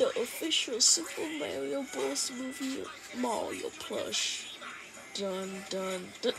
the official Super Mario Bros. movie Mario plush. Dun dun dun.